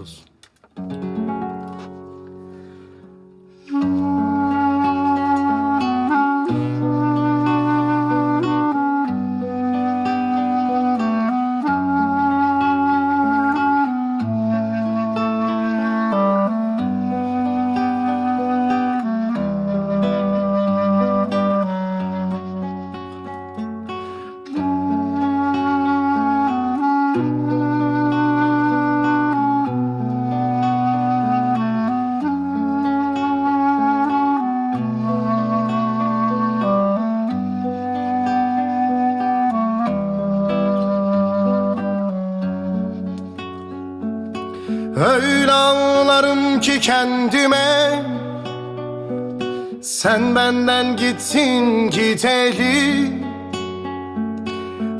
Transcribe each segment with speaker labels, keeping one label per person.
Speaker 1: Música Öyle ağlarım ki kendime. Sen benden gittin gideli.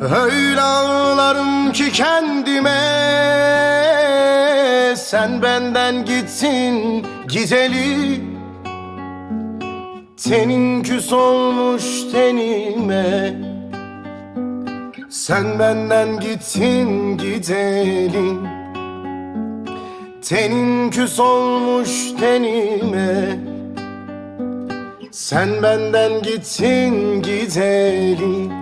Speaker 1: Öyle ağlarım ki kendime. Sen benden gittin gideli. Tenin küs olmuş tenime. Sen benden gittin gideli Tenin küs olmuş tenime. Sen benden gittin gideli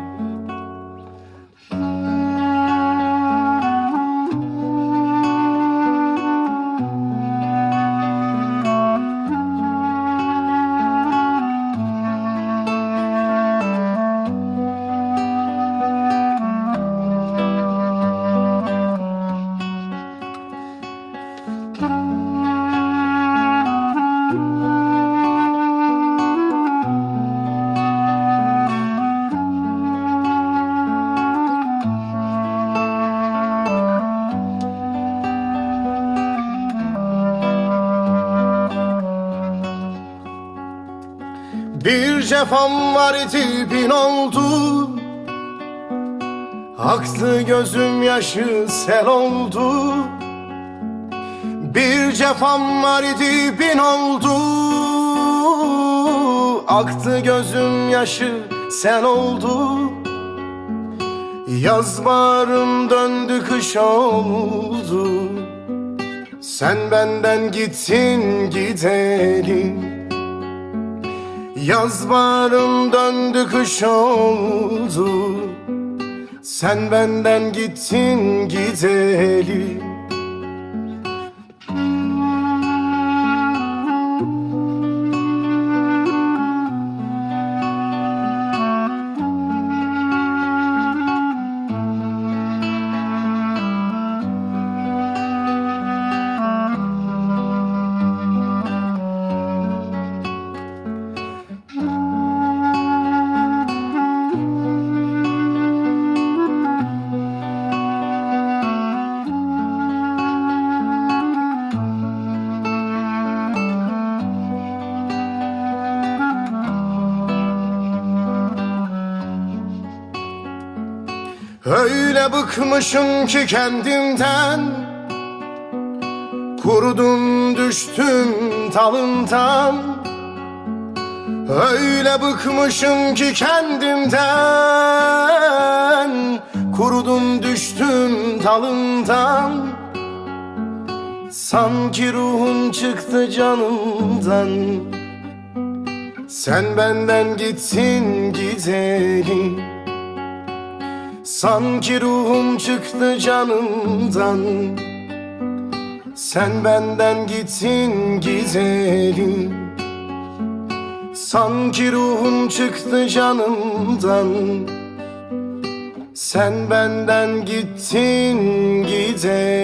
Speaker 1: Bir cefam var idi bin oldu. Aktı gözüm yaşı sel oldu. Bir cefam var idi bin oldu. Aktı gözüm yaşı sen oldu. Yaz bağrım döndü kış oldu. Sen benden gittin gidelim Yaz bağrım döndü kış oldu. Sen benden gittin gidelim Öyle bıkmışım ki kendimden. Kurudum düştüm talından Öyle bıkmışım ki kendimden. Kurudum düştüm talından Sanki ruhum çıktı canımdan. Sen benden gittin gidelim Sanki ruhum çıktı canımdan. Sen benden gittin güzelim. Sanki ruhum çıktı canımdan. Sen benden gittin gidelim